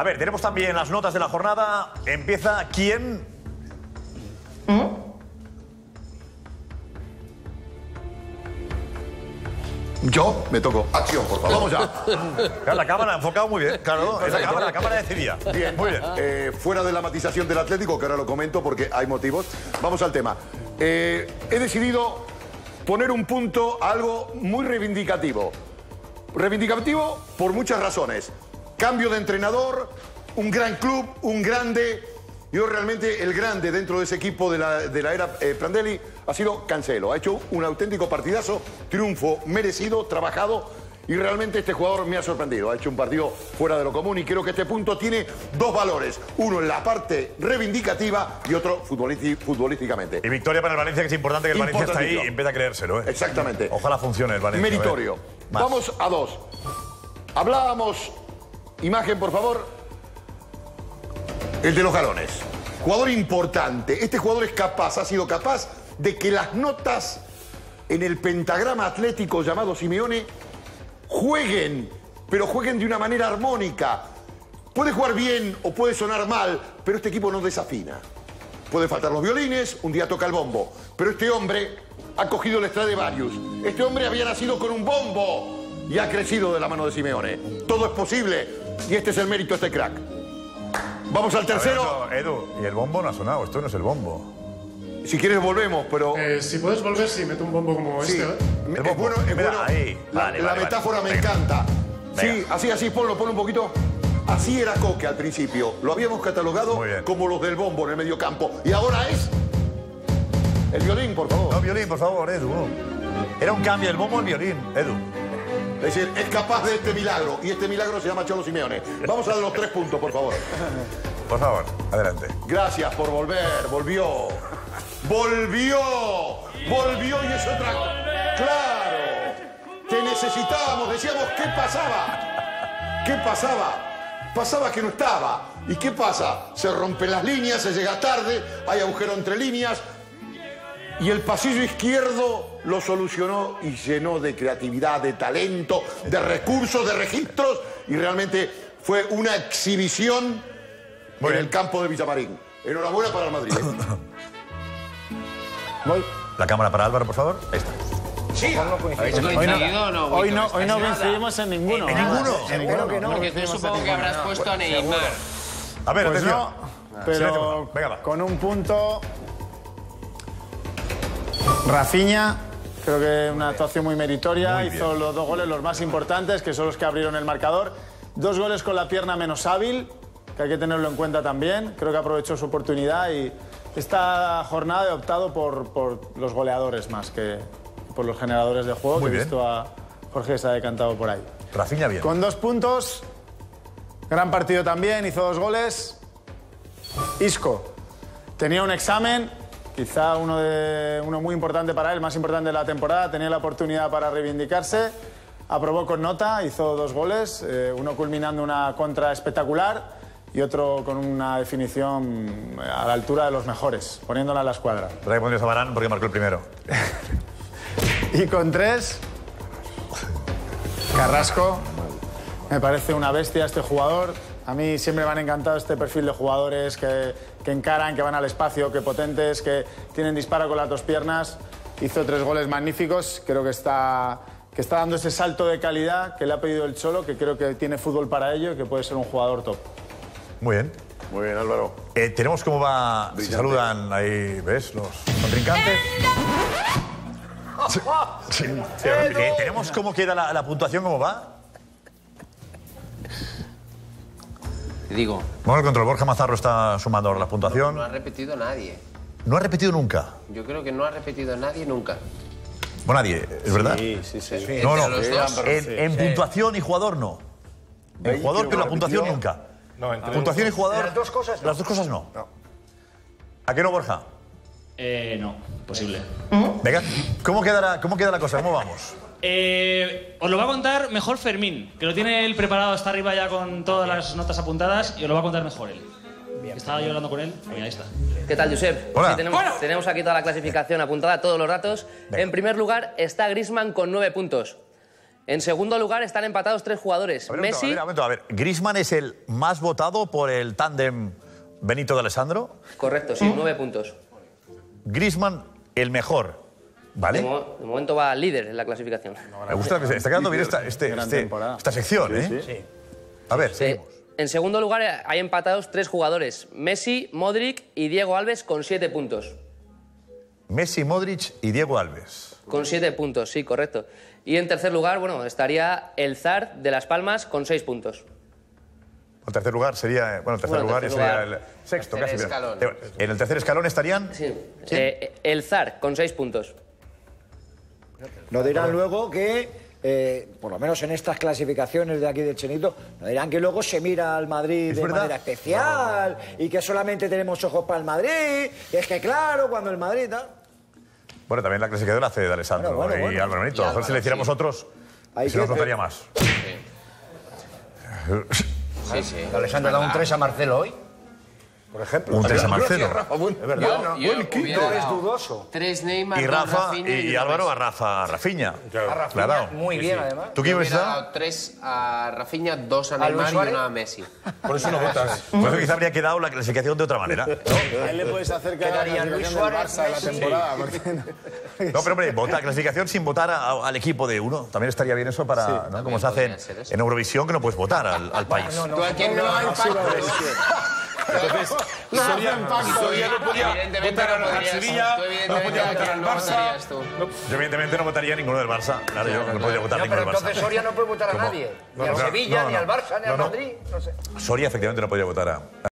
A ver, tenemos también las notas de la jornada. Empieza quién. Yo me toco. Acción, por favor. Vamos ya. La cámara ha enfocado muy bien. Claro, es la cámara, la cámara decidía. Bien, muy bien. Eh, fuera de la matización del Atlético, que ahora lo comento porque hay motivos, vamos al tema. Eh, he decidido poner un punto a algo muy reivindicativo. Reivindicativo por muchas razones. Cambio de entrenador, un gran club, un grande. Yo realmente el grande dentro de ese equipo de la, de la era eh, Prandelli ha sido Cancelo. Ha hecho un auténtico partidazo, triunfo merecido, trabajado. Y realmente este jugador me ha sorprendido. Ha hecho un partido fuera de lo común y creo que este punto tiene dos valores. Uno en la parte reivindicativa y otro futbolísti- futbolísticamente. Y victoria para el Valencia, que es importante que el Valencia está ahí y empieza a creérselo. ¿eh? Exactamente. Ojalá funcione el Valencia. Meritorio. Más. Vamos a dos. Hablábamos, imagen por favor, el de los galones. Jugador importante. Este jugador es capaz, ha sido capaz de que las notas en el pentagrama atlético llamado Simeone jueguen, pero jueguen de una manera armónica. Puede jugar bien o puede sonar mal, pero este equipo no desafina. Puede faltar los violines, un día toca el bombo. Pero este hombre ha cogido el de varios. Este hombre había nacido con un bombo y ha crecido de la mano de Simeone. Todo es posible y este es el mérito de este crack. Vamos al tercero. Ver, Edu, y el bombo no ha sonado. Esto no es el bombo. Si quieres volvemos, pero... Eh, si puedes volver, sí, meto un bombo como Sí, este. ¿eh? es bueno, es Mira, bueno. ahí. La, Vale, la vale, metáfora vale. me Venga. encanta. Sí, así, así, ponlo, ponlo un poquito. Así era Coque al principio. Lo habíamos catalogado como los del bombo en el medio campo. Y ahora es... El violín, por favor. No, violín, por favor, Edu. Era un cambio del bombo al violín, Edu. Es decir, es capaz de este milagro. Y este milagro se llama Cholo Simeone. Vamos a los tres puntos, por favor. Por favor, adelante. Gracias por volver. Volvió. Volvió. Volvió y es otra. Claro. Te necesitábamos. Decíamos, ¿qué pasaba? ¿Qué pasaba? Pasaba que no estaba. ¿Y qué pasa? Se rompen las líneas, se llega tarde, hay agujero entre líneas. Y el pasillo izquierdo lo solucionó y llenó de creatividad, de talento, de recursos, de registros. Y realmente fue una exhibición Muy en bien. el campo de Villamarín. Enhorabuena para el Madrid. ¿eh? Voy. La cámara para Álvaro, por favor. Ahí está. ¿Habéis Hoy no, hoy no, hoy no ¿Estáis coincidimos en ninguno. ¿En ninguno? En ninguno que no. Porque tú supongo que habrás puesto a Neymar. A ver, Pues atención. no, Silencio, pero venga, va. con un punto. Rafinha, creo que una actuación muy meritoria. Muy hizo bien. los dos goles, los más importantes, que son los que abrieron el marcador. Dos goles con la pierna menos hábil, que hay que tenerlo en cuenta también. Creo que aprovechó su oportunidad y esta jornada he optado por, por los goleadores más que por los generadores de juego. Muy que he bien. visto a Jorge que se ha decantado por ahí. Rafinha bien. Con dos puntos, gran partido también, hizo dos goles. Isco tenía un examen, quizá uno, de, uno muy importante para él, más importante de la temporada, tenía la oportunidad para reivindicarse, aprobó con nota, hizo dos goles, eh, uno culminando una contra espectacular y otro con una definición a la altura de los mejores, poniéndola a la escuadra. A Varane porque marcó el primero. Y con tres, Carrasco. Me parece una bestia este jugador. A mí siempre me han encantado este perfil de jugadores que, que encaran, que van al espacio, que potentes, que tienen disparo con las dos piernas. Hizo tres goles magníficos. Creo que está, que está dando ese salto de calidad que le ha pedido el Cholo, que creo que tiene fútbol para ello y que puede ser un jugador top. Muy bien. Muy bien, Álvaro. Eh, tenemos cómo va. Se saludan ahí, ¿ves? Los contrincantes. Sí, sí. Eh, tenemos cómo queda la, la puntuación, cómo va. Digo, Bueno, el control Borja Mazarro está sumando ahora la puntuación. no ha repetido nadie. No ha repetido nunca. Yo creo que no ha repetido nadie nunca. O nadie, ¿es verdad? Sí, sí, sí. No, no. En, en puntuación y jugador no. En jugador, pero la puntuación nunca. No, entre Puntuación y jugador. Las dos cosas no. Las dos cosas no. ¿A qué no, Borja? Eh, no, posible. Venga, ¿cómo queda la, cómo queda la cosa? ¿Cómo vamos? Eh, os lo va a contar mejor Fermín, que lo tiene él preparado hasta arriba ya con todas las notas apuntadas y os lo va a contar mejor él. Estaba yo hablando con él, ahí está. ¿Qué tal, Josep? Hola. Sí, tenemos, tenemos aquí toda la clasificación apuntada, todos los datos. Venga. En primer lugar está Grisman con nueve puntos. En segundo lugar están empatados tres jugadores. A ver, un momento, Messi, a ver, un momento, a ver. ¿Griezmann es el más votado por el tándem Benito de Alessandro? correcto, sí, nueve puntos. Griezmann, el mejor. De, ¿Vale? mo- de momento va líder en la clasificación. Me gusta que se está quedando bien esta, este- este- esta sección, ¿eh? A ver, seguimos. en segundo lugar eh, hay empatados tres jugadores. Messi, Modric y Diego Alves con siete puntos. Messi, Modric y Diego Alves. Con siete puntos, sí, correcto. Y en tercer lugar, bueno, estaría el Zar de Las Palmas con seis puntos. En tercer lugar sería. eh, Bueno, el tercer Bueno, lugar tercer sería el sexto, Tercer casi. escalón. Eh, En el tercer escalón estarían. Sí. Eh, el Zar con seis puntos. Nos dirán luego que, eh, por lo menos en estas clasificaciones de aquí del Chenito, nos dirán que luego se mira al Madrid ¿Es de verdad? manera especial y que solamente tenemos ojos para el Madrid. Y es que, claro, cuando el Madrid. tal, Bueno, también la clasificación la hace de Alessandro Bueno, bueno, y bueno. Álvaro Benito. Y A lo mejor si le hiciéramos sí. otros, si que- nos votaría más. Sí, sí. Alessandro da un 3 a Marcelo hoy. Por ejemplo. Un 3 a Marcelo. Es verdad. Yo, yo hubiera No es dudoso. Tres Neymar, Y Rafa y, y Álvaro a. Rafa, a Rafinha. A Le ha Rafinha, dado. muy bien, además. ¿Tú qué ibas a dado tres a Rafinha, dos a Neymar y uno a Messi. Por eso no votas. Por eso quizá habría quedado la clasificación de otra manera. A él le puedes hacer que Quedarían Luis Suárez, Barça de la temporada. porque no- No, pero hombre, vota clasificación sin votar a- al equipo de uno. También estaría bien eso para, ¿no? Como se hace en, en Eurovisión, que no puedes votar al, al país. ¿Tú a quién no hay Soria, Soria no podía Evidentemente votar no al. Sevilla, no podía a votar al no Barça. tú. Yo evidentemente no votaría ninguno del Barça. Claro, yo no podría votar No, ninguno del Barça. entonces Soria no puede votar a ¿Cómo? nadie. Ni No, al no, Sevilla, no, ni no. al Barça, ni No, al no. Madrid. No sé. Soria efectivamente no podría votar a,